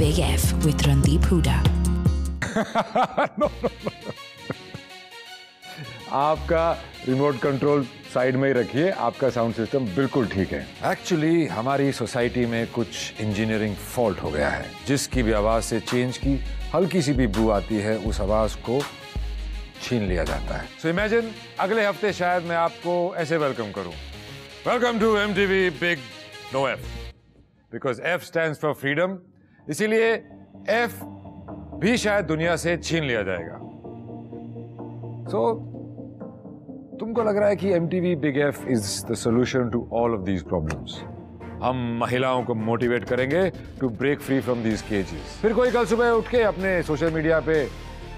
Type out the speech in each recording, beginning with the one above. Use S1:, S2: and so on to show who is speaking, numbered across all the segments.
S1: Big F with Randeep Huda.
S2: आपका remote control side में ही रखिए, आपका साउंड सिस्टम बिल्कुल ठीक है। एक्चुअली हमारी सोसाइटी में कुछ इंजीनियरिंग फॉल्ट हो गया है, जिसकी भी आवाज़ से चेंज की, हल्की सी भी बू आती है, उस आवाज़ को छीन लिया जाता है। सो so इमेजिन अगले हफ़्ते शायद मैं आपको ऐसे वेलकम करूँ। Welcome to M TV big no F because F stand for freedom इसीलिए एफ़ भी शायद दुनिया से छीन लिया जाएगा। सो so, तुमको लग रहा है कि M T big F is the solution to all of these problems हम महिलाओं को मोटिवेट करेंगे to break free from these cages फिर कोई कल सुबह उठ के अपने सोशल मीडिया पे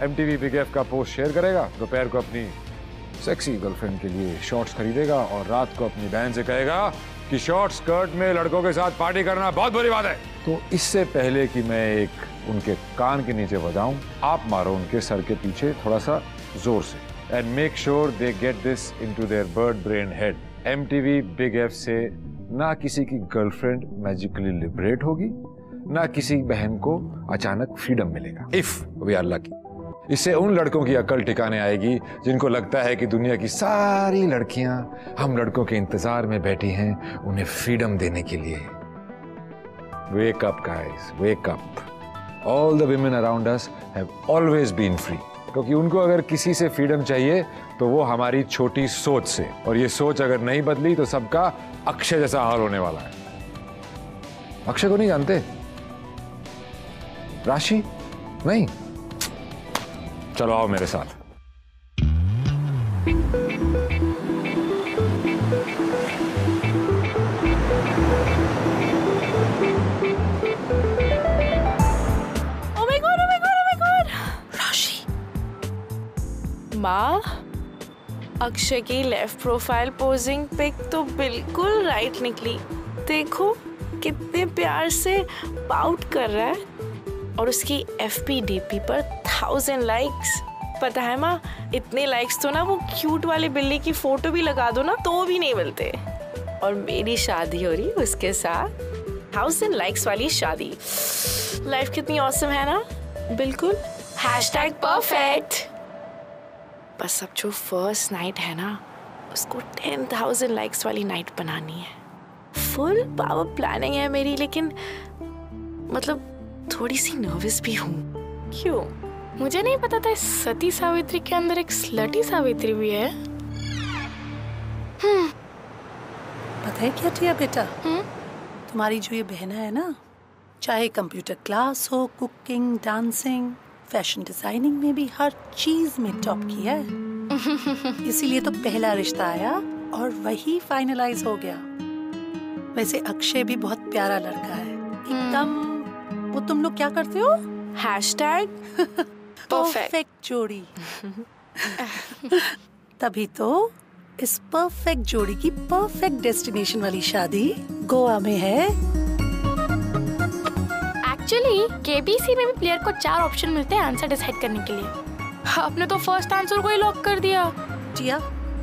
S2: एम टी बिग एफ़ का पोस्ट शेयर करेगा दोपहर को अपनी सेक्सी गर्लफ्रेंड के लिए शॉर्ट्स खरीदेगा और रात को अपनी बहन से कहेगा कि शॉर्ट स्कर्ट में लड़कों के साथ पार्टी करना बहुत बुरी बात है। तो इससे पहले कि मैं एक उनके कान के नीचे बजाऊं आप मारो उनके सर के पीछे थोड़ा सा। ज़ोर से and make sure they get this into their bird brain head MTV big F से ना किसी की गर्लफ्रेंड मैजिकली लिबरेट होगी ना किसी बहन को अचानक फ्रीडम मिलेगा। इफ़ वी आर लकी इससे उन लड़कों की अकल ठिकाने आएगी जिनको लगता है कि दुनिया की सारी लड़कियाँ हम लड़कों के इंतज़ार में बैठी हैं उन्हें फ्रीडम देने के लिए। Wake up guys wake up all the women around us have always been free क्योंकि उनको अगर किसी से फ्रीडम चाहिए तो वो हमारी छोटी सोच से। और ये सोच अगर नहीं बदली तो सबका अक्षय जैसा हाल होने वाला है। अक्षय को नहीं जानते? राशि? नहीं। चलो आओ मेरे साथ।
S3: Oh my god, oh my god, oh my god. राशि। माँ अक्षय की लेफ़्ट प्रोफ़ाइल पोजिंग पिक तो बिल्कुल राइट निकली। देखो कितने प्यार से पाउट कर रहा है। और उसकी एफ़ पी डी पी पर थाउज़ेंड लाइक्स पता है माँ, इतने लाइक्स तो ना वो क्यूट वाली बिल्ली की फ़ोटो भी लगा दो ना तो भी नहीं मिलते। और मेरी शादी हो रही उसके साथ। थाउज़ेंड लाइक्स वाली शादी। लाइफ कितनी औसम है ना? बिल्कुल। हैशटैग परफेक्ट बस अब जो फ़र्स्ट नाइट है ना, उसको टेन थाउज़ेंड लाइक्स वाली नाइट बनानी है। फुल पावर प्लानिंग है मेरी, लेकिन मतलब थोड़ी सी नर्वस भी हूँ। क्यों?
S4: मुझे नहीं पता था सती सावित्री के अंदर एक स्लटी सावित्री भी है।
S5: पता है क्या टिया बेटा? तुम्हारी जो ये बहना है ना चाहे कंप्यूटर क्लास हो कुकिंग डांसिंग फ़ैशन डिज़ाइनिंग में भी हर चीज़ में टॉप किया है। इसीलिए तो पहला रिश्ता आया और वही फाइनलाइज हो गया। वैसे अक्षय भी बहुत प्यारा लड़का है। एकदम वो तुम लोग क्या करते हो?
S3: हैशटैग
S5: परफेक्ट जोड़ी। तभी तो इस परफेक्ट जोड़ी की परफेक्ट डेस्टिनेशन वाली शादी गोवा में है।
S4: एक्चुअली केबीसी में भी प्लेयर को चार ऑप्शन मिलते हैं आंसर डिसाइड करने के लिए। आपने तो फ़र्स्ट आंसर को ही लॉक कर दिया।
S5: टिया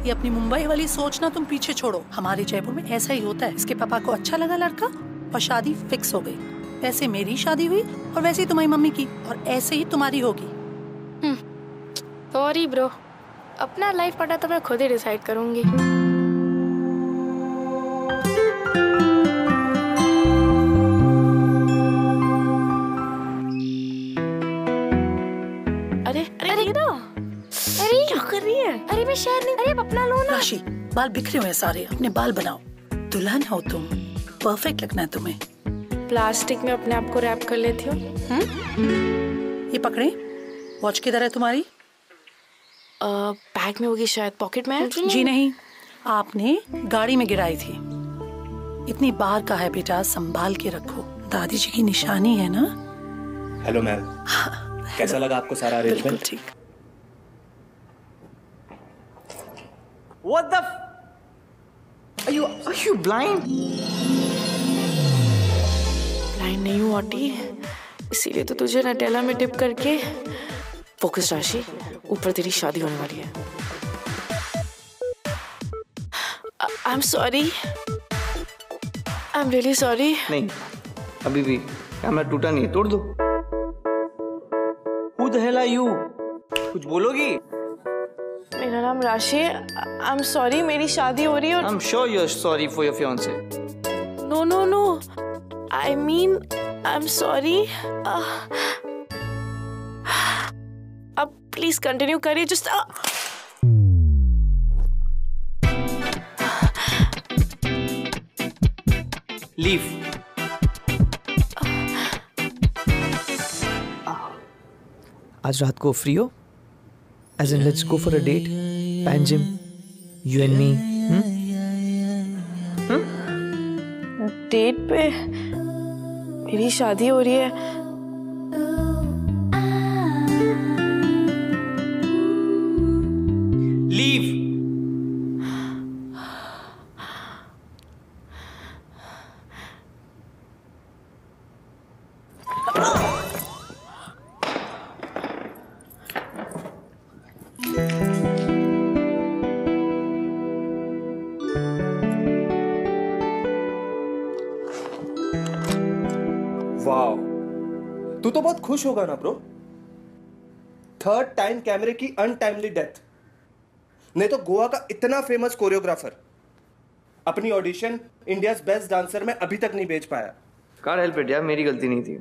S5: ये अपनी मुंबई वाली सोच ना तुम पीछे छोड़ो। हमारे जयपुर में ऐसा ही होता है। इसके पापा को अच्छा लगा लड़का और शादी फिक्स हो गई। वैसे मेरी शादी हुई और वैसे ही तुम्हारी मम्मी की और ऐसे ही तुम्हारी होगी।
S4: Sorry bro. अपना लाइफ पार्टनर तो मैं खुद ही डिसाइड करूँगी।
S3: अरे अरे अरे ना
S4: अरे
S3: क्या कर रही है?
S4: अरे मैं शेयर नहीं अरे अपना लो ना।
S5: राशि बाल बिखरे हुए हैं सारे। अपने बाल बनाओ। दुल्हन हो तुम। परफेक्ट लगना है तुम्हें।
S3: प्लास्टिक में अपने आप को रैप कर लेती हूँ।
S5: ये पकड़े? वॉच किधर है तुम्हारी?
S3: बैग में होगी शायद पॉकेट में? है
S5: जी नहीं। आपने गाड़ी में गिराई थी। इतनी बार का है बेटा संभाल के रखो। दादी जी की निशानी है ना?
S6: हेलो मैम कैसा लगा आपको सारा अरेंजमेंट
S5: ठीक।
S7: What the? F- are you are you blind?
S3: Line नहीं हूँ ऑटी इसीलिए तो तुझे नटेला में टिप करके। फोकस राशि। ऊपर तेरी शादी होने वाली है। I am sorry I am really sorry
S7: नहीं अभी भी कैमरा टूटा नहीं तोड़ दो। Who the hell are you? कुछ बोलोगी?
S3: मेरा नाम राशि आई एम सॉरी मेरी शादी हो रही है और
S7: I'm sure you're sorry for your fiance.
S3: No no no I mean I am sorry please continue करिए जस्ट
S7: Leave. आज रात को फ्री हो? As in let's go for a date Panjim you and me
S3: date पे मेरी शादी हो रही है।
S7: लीव
S8: तू तो बहुत खुश होगा ना ब्रो थर्ड टाइम कैमरे की अनटाइमली डेथ नहीं तो गोवा का इतना फ़ेमस कोरियोग्राफर अपनी ऑडिशन इंडिया बेस्ट डांसर में अभी तक नहीं भेज पाया।
S7: कार हेल्प इट यार मेरी गलती नहीं थी।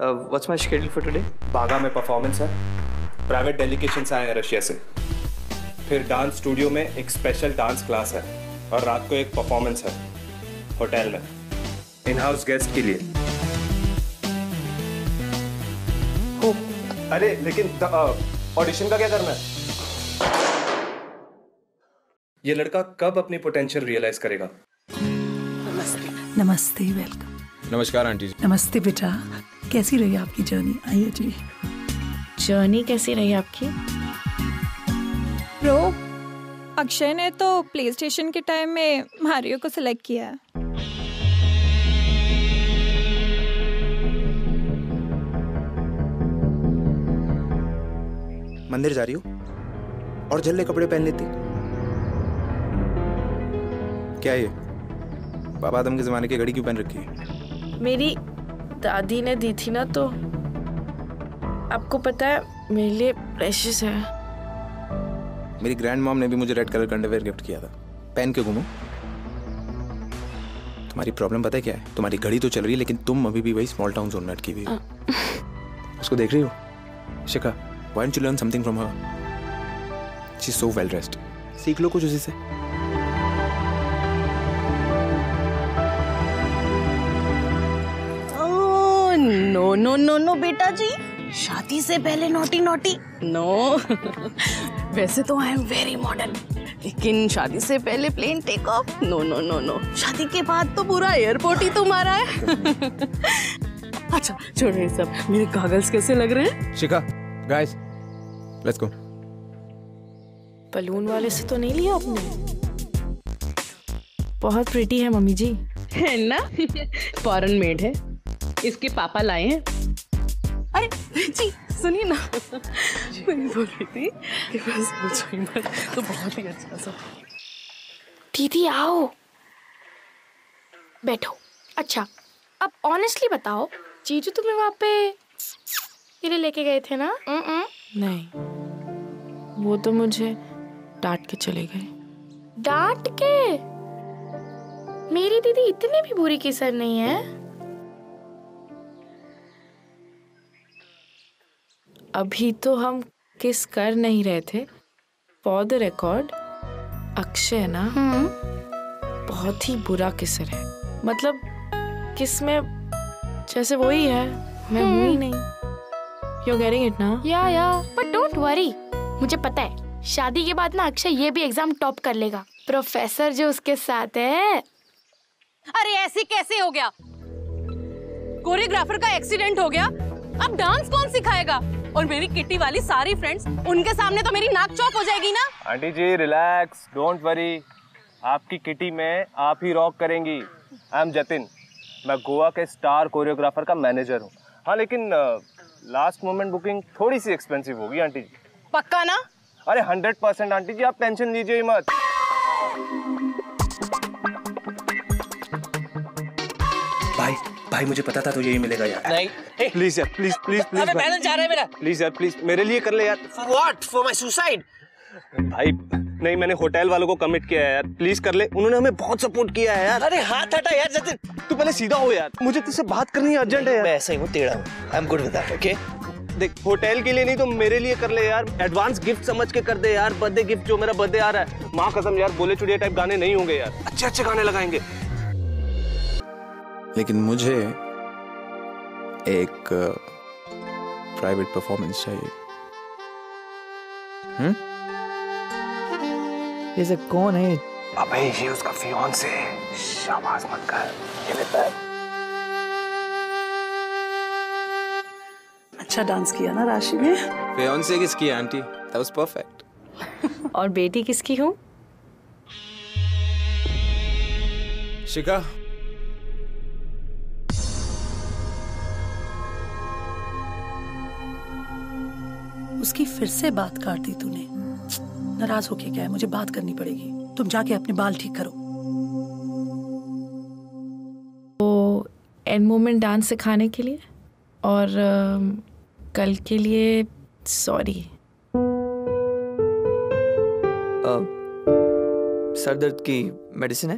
S7: What's my schedule for today
S8: Baga में परफॉर्मेंस है। प्राइवेट डेलीगेशन आए हैं रशिया से। फिर डांस स्टूडियो में एक स्पेशल डांस क्लास है और रात को एक परफॉर्मेंस है होटल में। इन हाउस गेस्ट के लिए। हो अरे लेकिन ऑडिशन का क्या करना है? ये लड़का कब अपनी पोटेंशियल रियलाइज़ करेगा?
S5: नमस्ते। वेलकम
S2: नमस्कार आंटी जी।
S5: नमस्ते बेटा। कैसी रही आपकी जर्नी आइए जी।
S3: जर्नी कैसी रही आपकी?
S9: ब्रो अक्षय ने तो प्ले स्टेशन के टाइम में मारियो को सिलेक्ट किया है।
S10: मंदिर जा रही हो? और जल्ले कपड़े पहन लेती? क्या ये? बाबा आदम के जमाने की घड़ी क्यों पहन रखी है?
S3: मेरी दादी ने दी थी ना तो। आपको पता है मेरे लिए प्रेशियस है।
S10: मेरी ग्रैंड मॉम ने भी मुझे रेड कलर का अंडरवेयर गिफ्ट किया था। पहन के घूमो? तुम्हारी प्रॉब्लम पता है क्या है? तुम्हारी घड़ी तो चल रही है लेकिन तुम अभी भी वही स्मॉल टाउन जोन में अटकी हुई हो। उसको देख रही हो? शिखा why don't you learn something from her? She's so well dressed सीख लो कुछ उसी से।
S11: नो नो नो बेटा जी। शादी से पहले नोटी नोटी नो वैसे तो आई एम वेरी मॉडर्न लेकिन शादी से पहले plane take off no no no no शादी के बाद तो पूरा एयरपोर्ट ही तुम्हारा है। अच्छा छोड़ो ये सब। मेरे कागज़ कैसे लग रहे हैं?
S10: शिखा guys let's go.
S3: बलून वाले से तो नहीं लिया आपने? बहुत प्रिटी है मम्मी जी।
S11: है ना? फॉरेन मेड है। इसके पापा लाए हैं। अरे जी सुनिए ना। मैं बोल रही थी कि बस पूछो ही मत। तो बहुत ही अच्छा सा
S4: दीदी आओ। बैठो। अच्छा अब ऑनेस्टली बताओ जीजू तुम्हें वहाँ पे के लिए लेके गए थे ना?
S3: नहीं वो तो मुझे डांट के चले गए।
S4: डांट के? मेरी दीदी इतनी भी बुरी किसर नहीं है।
S3: अभी तो हम किस कर नहीं रहे थे। फॉर द रिकॉर्ड अक्षय ना? बहुत ही बुरा किसर है। मतलब किसमें? जैसे वही है। मैं हूँ ही नहीं। यू गेटिंग इट ना?
S4: या या। बट डोंट वरी मुझे पता है शादी के बाद ना अक्षय ये भी एग्ज़ाम टॉप कर लेगा। प्रोफेसर जो उसके साथ है।
S11: अरे ऐसे कैसे हो गया? कोरियोग्राफर का एक्सीडेंट हो गया। अब डांस कौन सिखाएगा? और मेरी किट्टी वाली सारी फ्रेंड्स उनके सामने तो मेरी नाक चौक हो जाएगी ना?
S8: Aunty ji relax don't worry आपकी किटी में आप ही रॉक करेंगी। आई एम जतिन मैं गोवा के स्टार कोरियोग्राफर का मैनेजर हूँ। हाँ लेकिन लास्ट मोमेंट बुकिंग थोड़ी सी एक्सपेंसिव होगी आंटी जी।
S11: पक्का ना?
S8: अरे हंड्रेड परसेंट आंटी जी आप टेंशन लीजिए मत। भाई मुझे पता था तो यही मिलेगा यार।
S12: नहीं।
S8: प्लीज़ यार प्लीज़ प्लीज़ प्लीज़
S12: अबे बैलेंस जा रहा है मेरा।
S8: प्लीज़ यार प्लीज़ मेरे लिए कर ले यार।
S12: व्हाट फॉर माय सुसाइड
S8: भाई नहीं मैंने होटल वालों को कमिट किया है यार। प्लीज़ कर ले। उन्होंने हमें बहुत सपोर्ट किया है यार।
S12: अरे हाथ हटा यार जतिन।
S8: तू पहले सीधा हो यार। मुझे तुझसे बात करनी है अर्जेंट है यार।
S12: मैं ऐसा ही हूँ टेढ़ा हूँ। I am good with that okay
S8: देख होटल के लिए नहीं तो मेरे लिए कर ले यार। एडवांस गिफ्ट समझ के कर दे यार। बर्थडे गिफ्ट जो मेरा बर्थडे आ रहा है। माँ कसम यार बोले चुड़िया टाइप गाने नहीं होंगे यार। अच्छे अच्छे गाने लगाएँगे।
S10: लेकिन मुझे एक प्राइवेट परफॉर्मेंस चाहिए। हम्म
S7: ये सब कौन है?
S8: अबे ये उसका फियांसे है। शाबाश मत कर। ये है
S5: अच्छा डांस किया ना राशि ने?
S10: फियांसे किसकी है आंटी? दैट वाज परफेक्ट
S3: और बेटी किसकी हूँ?
S10: शिखा
S5: उसकी फिर से बात काट दी तूने। नाराज़ होके क्या है मुझे बात करनी पड़ेगी। तुम जाके अपने बाल ठीक करो।
S3: वो एंड मोमेंट डांस सिखाने के लिए और अम, कल के लिए सॉरी
S7: सर दर्द की मेडिसिन है?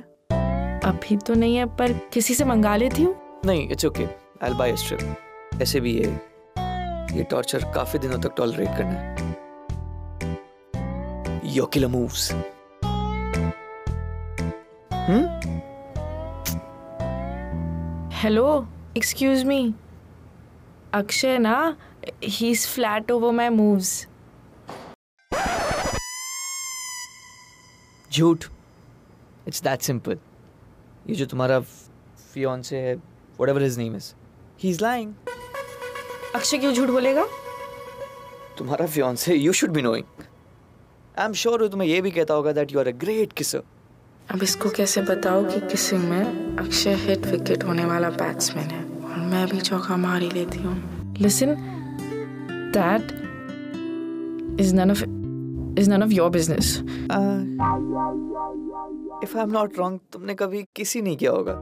S3: अभी तो नहीं है पर किसी से मंगा लेती हूँ।
S7: नहीं it's okay I buy strip ऐसे भी ये ये टॉर्चर काफ़ी दिनों तक टॉलरेट करना है। Your killer moves hmm
S3: hello excuse me Akshay ना he is flat over my moves
S7: झूठ इट्स दैट सिंपल ये जो तुम्हारा फियांसे है whatever his name is he is lying
S3: Akshay क्यों झूठ बोलेगा?
S7: तुम्हारा fiance you should be knowing I am sure तुम्हें ये भी कहता होगा that you are a great kisser
S3: अब इसको कैसे बताओ कि किसिंग में अक्षय हिट विकेट होने वाला बैट्समैन है और मैं भी चौका मार ही लेती हूँ। Listen that is none of is none of your business
S7: if I am not wrong तुमने कभी किसी नहीं किया होगा।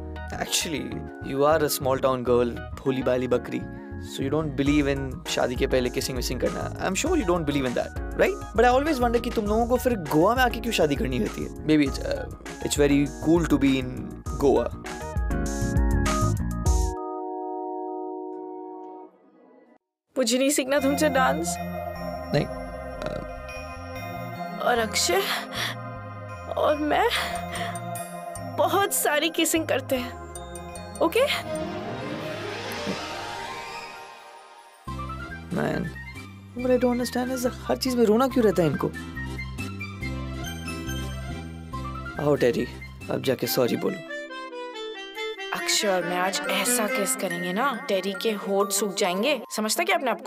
S7: Actually you are a small town girl भोली बाली बकरी। So you don't believe in शादी के पहले किसिंग विसिंग करना। I am sure you don't believe in that right but I always wonder कि तुम लोगों को फिर गोवा में आके क्यों शादी करनी होती है? Maybe it's very cool to be in Goa
S3: मुझे नहीं सीखना तुमसे डांस
S7: नहीं।
S3: और अक्षय और मैं बहुत सारी किसिंग करते हैं।
S7: Okay man I don't understand is हर चीज़ में रोना क्यों रहता है इनको? आओ टेरी अब जाके सॉरी बोलो।
S3: अक्षर, में आज ऐसा केस करेंगे ना टेरी के होठ सूख जाएँगे? समझता क्या अपने आप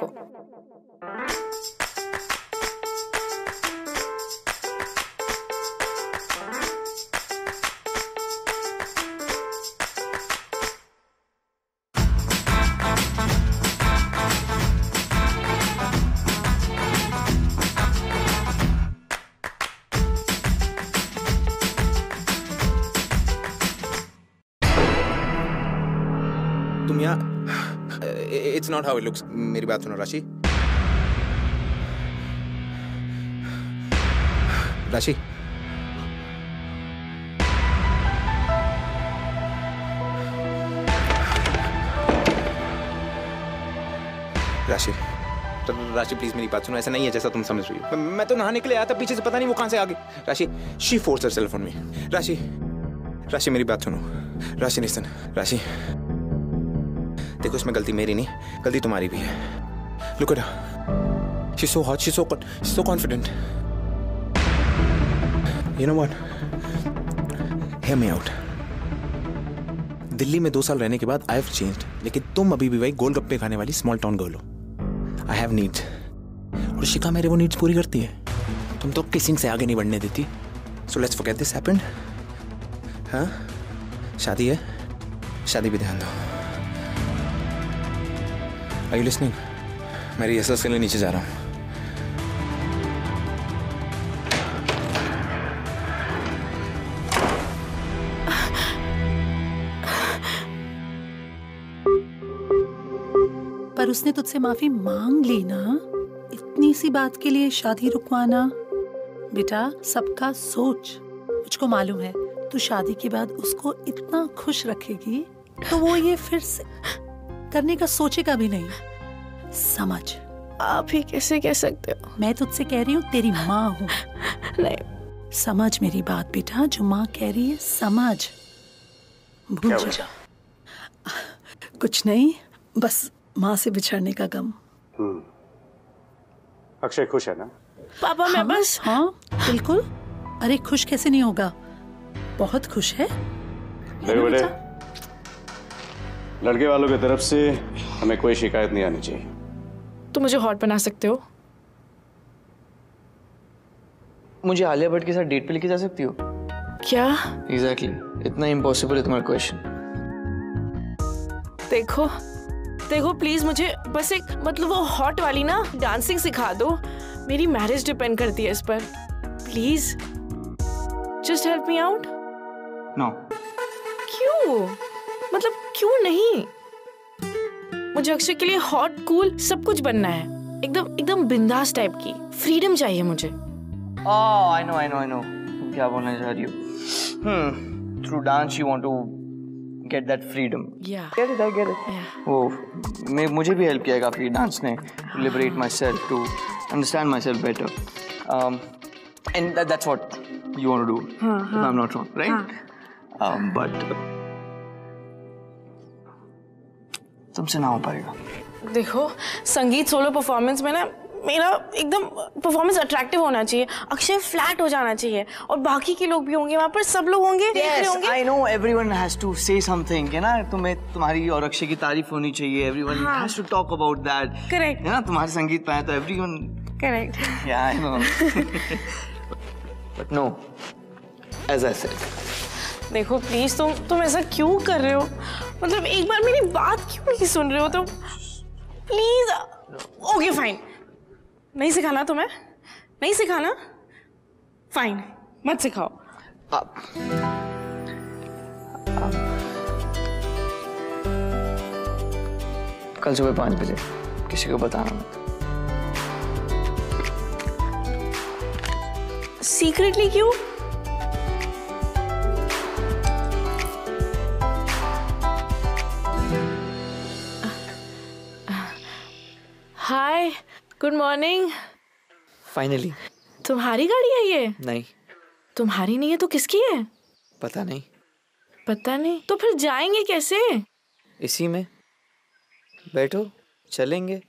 S10: तुम यहाँ it's not how it looks मेरी बात सुनो, राशि। राशि। राशि तो राशि प्लीज़ मेरी बात सुनो, ऐसा नहीं है जैसा तुम समझ रही हो। मैं- तो नहाने के लिए आया था, पीछे से पता नहीं वो कहाँ से आ गई राशि शी फोर्स हर फ़ोन में राशि राशि मेरी बात सुनो। राशि लिसन राशि देखो, इसमें गलती मेरी नहीं, गलती तुम्हारी भी है। Look at she so hot she so so confident you know what hear me out Delhi में दो साल रहने के बाद आई हैव चेंज्ड लेकिन तुम अभी भी वही गोलगप्पे खाने वाली स्मॉल टाउन गर्ल हो। आई हैव नीड्स और शिका मेरे वो नीड्स पूरी करती है। तुम तो किसिंग से आगे नहीं बढ़ने देती। So let's forget this happened हाँ शादी है? शादी भी ध्यान दो। Are you listening? मैं रिहर्सल के लिए नीचे जा रहा हूँ।
S5: उसने तुझसे माफ़ी मांग ली ना? इतनी सी बात के लिए शादी रुकवाना। बेटा, सबका सोच मुझको मालूम है। तू शादी के बाद उसको इतना खुश रखेगी तो वो ये फिर से करने का सोचेगा भी नहीं। समझ।
S3: आप ही कैसे कह सकते हो?
S5: मैं तुझसे कह रही हूँ तेरी माँ हूँ।
S3: नहीं।
S5: समझ मेरी बात बेटा जो माँ कह रही है समझ। भूल जा। कुछ नहीं बस माँ से बिछड़ने का गम।
S13: अक्षय खुश है ना?
S3: पापा मैं
S5: हाँ,
S3: बस
S5: हाँ बिल्कुल। अरे खुश कैसे नहीं होगा? बहुत खुश है।
S13: बेटे। लड़के वालों की तरफ़ से हमें कोई शिकायत नहीं आनी चाहिए।
S3: तुम मुझे हॉट बना सकते हो।
S7: मुझे आलिया भट्ट के साथ डेट पे लेके जा सकती हो?
S3: क्या?
S7: Exactly exactly. इतना इम्पॉसिबल है तुम्हारा क्वेश्चन
S3: देखो देखो प्लीज़ मुझे बस एक मतलब वो हॉट वाली ना डांसिंग सिखा दो। मेरी मैरिज डिपेंड करती है इस पर। Please just help me out
S7: no
S3: क्यों? मतलब क्यों नहीं? मुझे अक्षय के लिए हॉट कूल सब कुछ बनना है। एकदम एकदम बिंदास टाइप की। फ्रीडम चाहिए मुझे।
S7: मुझे भी हेल्प किया डांस ने। Liberate myself to understand myself better um and that, that's what you
S3: I
S7: am not right um तुमसे ना हो पाएगा.
S3: देखो संगीत सोलो परफॉर्मेंस में ना मेरा एकदम परफॉर्मेंस अट्रैक्टिव होना चाहिए अक्षय फ्लैट हो जाना चाहिए और बाकी के लोग भी होंगे वहाँ पर सब लोग होंगे देख रहे
S7: Yes,
S3: होंगे
S7: I know everyone has to say है ना? तुम्हें तुम्हारी और अक्षय की तारीफ़ होनी चाहिए. Everyone
S3: हाँ.
S7: has to talk about that.
S3: Correct.
S7: है ना? तुम्हारे संगीत पे है तो everyone.
S3: Correct
S7: Yeah, I know. But no, as I said.
S3: देखो प्लीज़ तुम तुम ऐसा क्यों कर रहे हो? मतलब एक बार मेरी बात क्यों नहीं सुन रहे हो? तुम प्लीज़ ओके फाइन नहीं सिखाना तुम्हें? नहीं सिखाना? फाइन मत सिखाओ।
S7: आप कल सुबह पाँच बजे। किसी को बताना मत.
S3: सीक्रेटली क्यों? गुड मॉर्निंग
S7: फाइनली
S3: तुम्हारी गाड़ी है ये?
S7: नहीं,
S3: तुम्हारी नहीं है तो किसकी है?
S7: पता नहीं.
S3: पता नहीं। तो फिर जाएँगे कैसे?
S7: इसी में। बैठो। चलेंगे।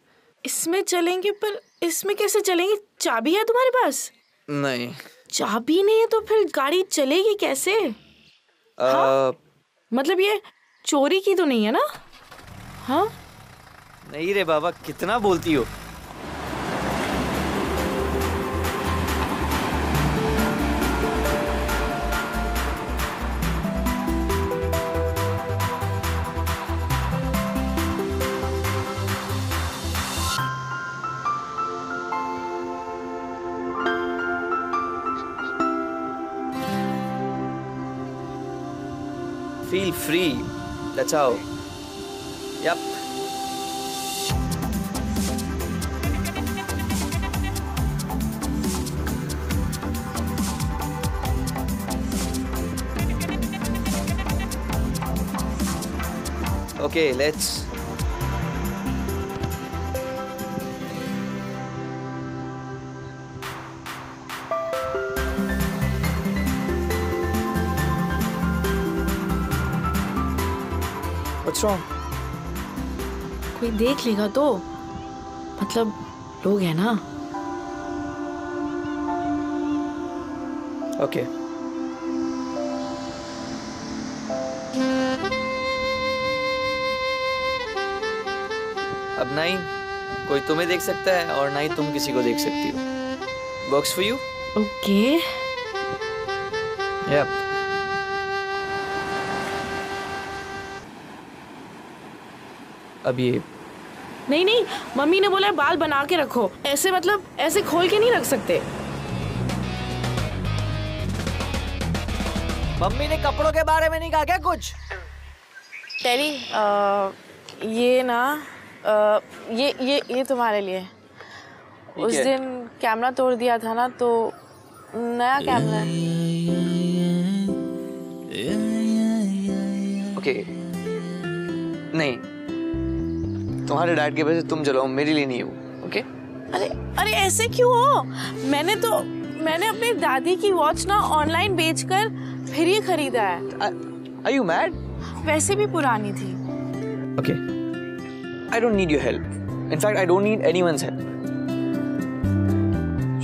S3: इसमें चलेंगे पर इसमें कैसे चलेंगे? चाबी है तुम्हारे पास?
S7: नहीं।
S3: चाबी नहीं है तो फिर गाड़ी चलेगी कैसे?
S7: हाँ?
S3: मतलब ये चोरी की तो नहीं है ना? हाँ?
S7: नहीं रे बाबा कितना बोलती हो? Feel free. That's how. Yep. Okay, let's. Wrong?
S3: कोई देख लेगा तो। मतलब लोग है ना।
S7: Okay Okay. अब ना ही कोई तुम्हें देख सकता है और ना ही तुम किसी को देख सकती हो। Works for you
S3: okay
S7: yup अब ये
S3: नहीं नहीं मम्मी ने बोला है बाल बना के रखो। ऐसे मतलब ऐसे खोल के नहीं रख सकते।
S7: मम्मी ने कपड़ों के बारे में नहीं कहा क्या कुछ?
S3: टेली ये ना अ, ये ये ये तुम्हारे लिए। उस दिन कैमरा तोड़ दिया था ना तो नया कैमरा है
S14: ओके नहीं तुम्हारे डैड के पैसे तुम चलाओ मेरे लिए नहीं है वो ओके
S3: अरे अरे ऐसे क्यों हो? मैंने तो मैंने अपनी दादी की वॉच ना ऑनलाइन बेचकर फिर ये खरीदा है।
S14: आर यू मैड
S3: वैसे भी पुरानी थी।
S14: Okay I don't need your help in fact I don't need anyone's help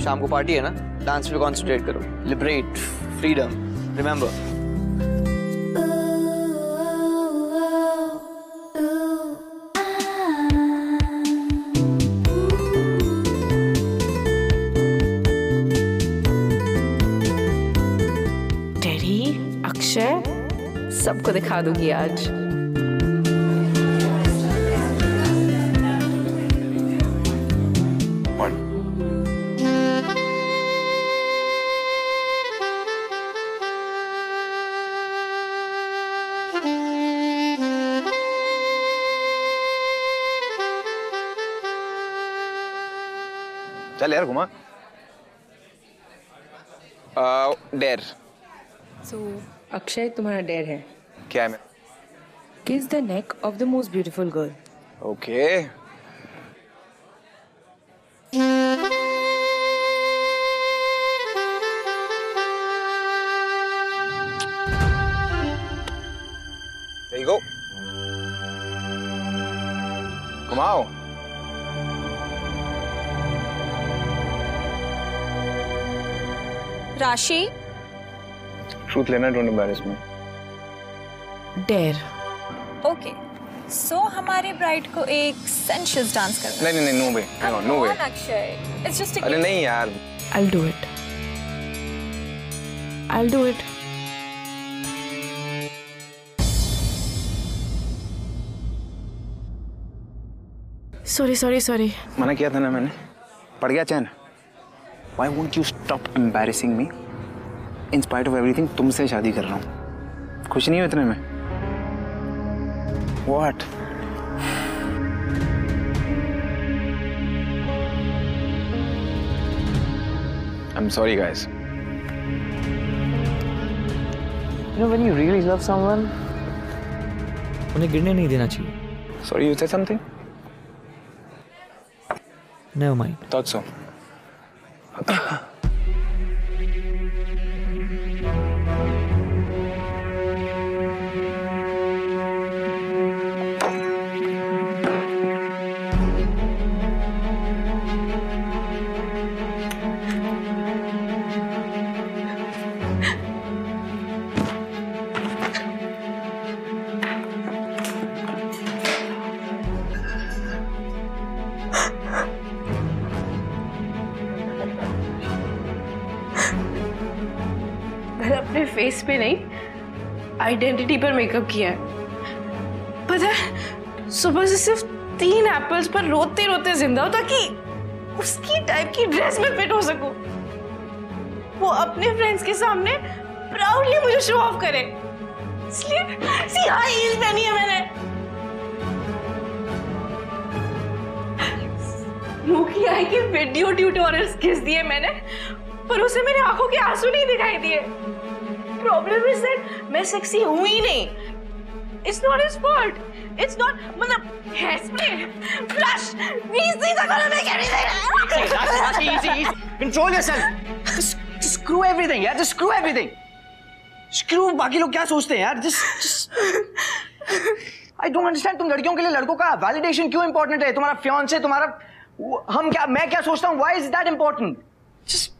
S14: शाम को पार्टी है ना? डांस पे कंसंट्रेट करो. लिबरेट फ्रीडम रिमेंबर
S3: सबको दिखा दूँगी आज
S15: चल यार घुमा डेर
S16: सो अक्षय तुम्हारा डेर है
S15: क्या है? मैं
S16: kiss the neck of the most beautiful girl
S15: okay There you go. घुमाओ
S9: राशि?
S15: ट्रूथ लेना don't embarrass me
S3: dare.
S9: Okay so हमारे ब्राइड को एक सेंशियस डांस करना
S15: नहीं नहीं no way hang on no way
S9: Akshay it's just
S15: अरे नहीं यार।
S3: I'll do it. I'll do it. Sorry sorry sorry
S15: मना किया था ना मैंने। पड़ गया चैन। Why won't you stop embarrassing me? In spite of everything, तुमसे शादी कर रहा हूँ। खुश नहीं हो इतने में? What? I'm sorry, guys.
S14: You know when you really love someone उन्हें गिरने नहीं देना चाहिए
S15: Sorry, you said something?
S14: Never mind.
S15: Thought so.
S3: Identity पर मेकअप किया है। पता है, सुबह से सिर्फ़ तीन एप्पल्स पर रोते रोते ज़िंदा हो ताकि उसकी टाइप की ड्रेस में फिट हो सकूँ। वो अपने फ्रेंड्स के सामने प्राउडली मुझे शो ऑफ़ करे। इसलिए सी हाई हील्स पहनी है मैंने। मुखी आई के वीडियो ट्यूटोरियल्स किस दिए मैंने, पर उसे मेरे आँखों के आँसू नहीं दिखाई दिए। प्रॉब्लम इज़ दैट मैं सेक्सी हूँ ही नहीं। It's not his fault it's not मतलब hair spray brush please please I don't make
S7: anything easy easy control yourself screw everything यार जस्ट स्क्रू एवरीथिंग स्क्रू बाकी लोग क्या सोचते हैं, यार? जस्ट आई डोंट अंडरस्टैंड तुम लड़कियों के लिए लड़कों का वैलिडेशन क्यों इंपॉर्टेंट है? तुम्हारा फ्योन से तुम्हारा हम क्या मैं क्या सोचता हूँ? Why is that important just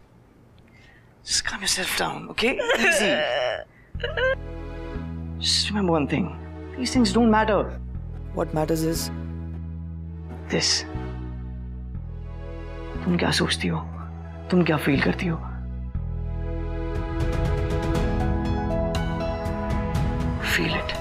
S7: just calm yourself down, okay? Easy. Just remember one thing. These things don't matter.
S14: What matters is
S7: This. तुम क्या सोचती हो? तुम क्या फील करती हो? Feel it.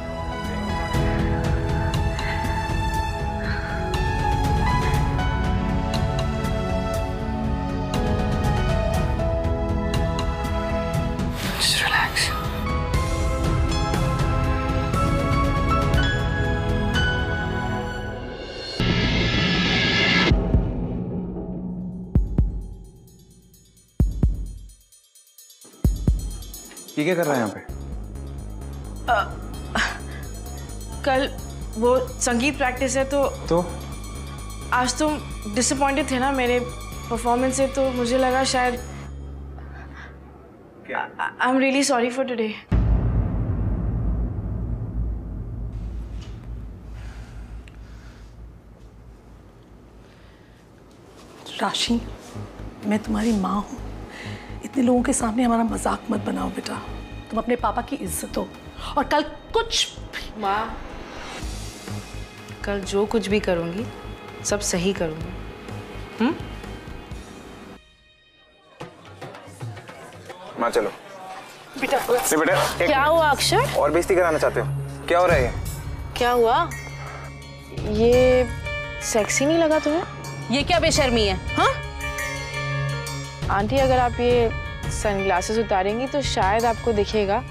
S10: ये क्या कर रहा है यहाँ पे?
S3: कल वो संगीत प्रैक्टिस है तो
S10: तो?
S3: आज तुम डिसअपॉइंटेड थे ना मेरे परफॉर्मेंस से तो मुझे लगा शायद I am really sorry for today
S5: Rashi मैं तुम्हारी माँ हूँ। इतने लोगों के सामने हमारा मज़ाक मत बनाओ बेटा। तुम अपने पापा की इज़्ज़त हो और कल कुछ
S3: माँ कल जो कुछ भी करूँगी सब सही करूँगी। हम्म?
S10: माँ चलो।
S3: बेटा
S10: बेटा
S3: क्या हुआ अक्षर
S10: और बेइज्जती कराना चाहते हो? क्या हो रहा है ये?
S3: क्या हुआ? ये सेक्सी नहीं लगा तुम्हें?
S11: ये क्या बेशर्मी है हाँ?
S3: आंटी अगर आप ये सनग्लासेस उतारेंगी तो शायद आपको दिखेगा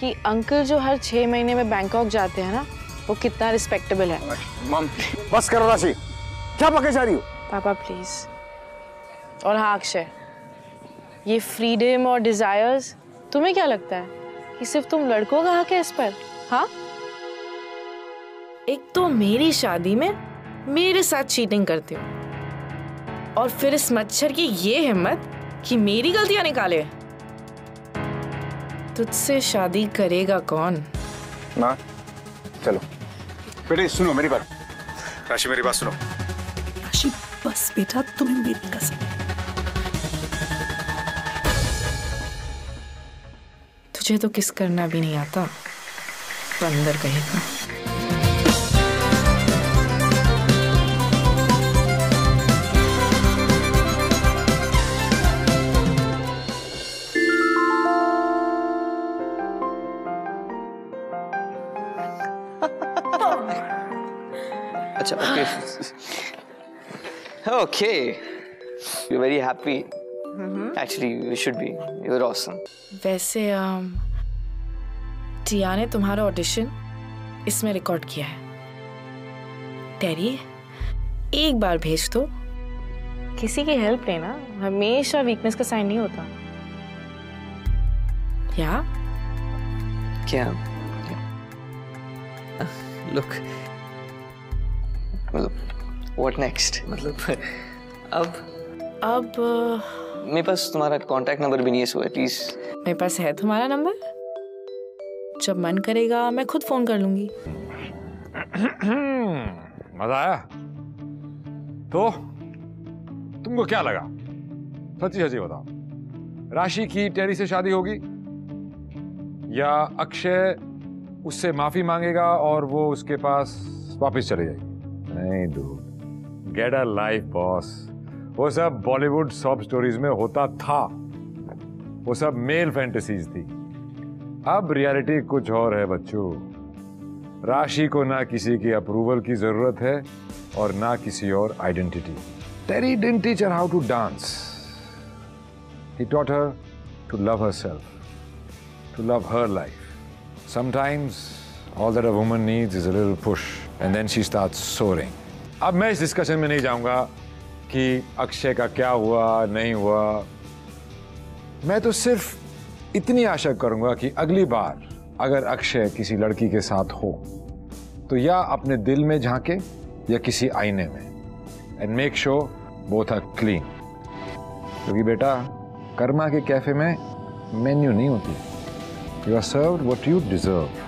S3: कि अंकल जो हर छह महीने में बैंकॉक जाते हैं ना वो कितना रिस्पेक्टेबल है।
S10: मम बस करो राशि। क्या पके जा रही हो?
S3: पापा प्लीज़ और हाँ अक्षय ये फ्रीडम और डिजायर्स तुम्हें क्या लगता है कि सिर्फ़ तुम लड़कों का हक है इस पर? हाँ? एक तो मेरी शादी में मेरे साथ चीटिंग करते हो। और फिर इस मच्छर की ये हिम्मत कि मेरी गलतियाँ निकाले। तुझसे शादी करेगा कौन?
S10: माँ चलो। बेटे सुनो मेरी बात। राशि मेरी बात सुनो।
S5: राशि बस बेटा तुम्हें मेरी कसम
S3: तुझे तो किस करना भी नहीं आता। बंदर कहेगा
S7: okay you very happy actually you should be you are awesome
S3: वैसे अम, टिया ने तुम्हारा ऑडिशन इसमें रिकॉर्ड किया है। टेरी एक बार भेज दो। किसी की हेल्प लेना। हमेशा वीकनेस का साइन नहीं होता। या?
S7: क्या? लुक मतलब व्हाट नेक्स्ट मतलब अब।
S3: अब
S7: मेरे पास तुम्हारा कांटेक्ट नंबर भी नहीं है सो एटलीस्ट
S3: मेरे पास है तुम्हारा नंबर जब मन करेगा मैं खुद फ़ोन कर लूँगी।
S2: मज़ा आया। तो तुमको क्या लगा? सच्ची सच्ची बताओ। राशि की टेरी से शादी होगी या अक्षय उससे माफ़ी मांगेगा और वो उसके पास वापस चले जाएगी? नहीं dude get a life boss वो सब बॉलीवुड सॉप स्टोरीज में होता था। वो सब मेल फैंटेसीज थी। अब रियलिटी कुछ और है, बच्चों। राशि को ना किसी की अप्रूवल की ज़रूरत है और ना किसी और आइडेंटिटी टेरी डिन teacher how to dance he taught her to love herself to love her life sometimes all that a woman needs is a little push and then she starts soaring अब मैं इस डिस्कशन में नहीं जाऊँगा कि अक्षय का क्या हुआ, नहीं हुआ। मैं तो सिर्फ़ इतनी आशा करूँगा कि अगली बार अगर अक्षय किसी लड़की के साथ हो तो या अपने दिल में झांके या किसी आईने में। And make sure both are clean क्योंकि बेटा, कर्मा के कैफ़े में मेन्यू नहीं होती। You are serve what you deserve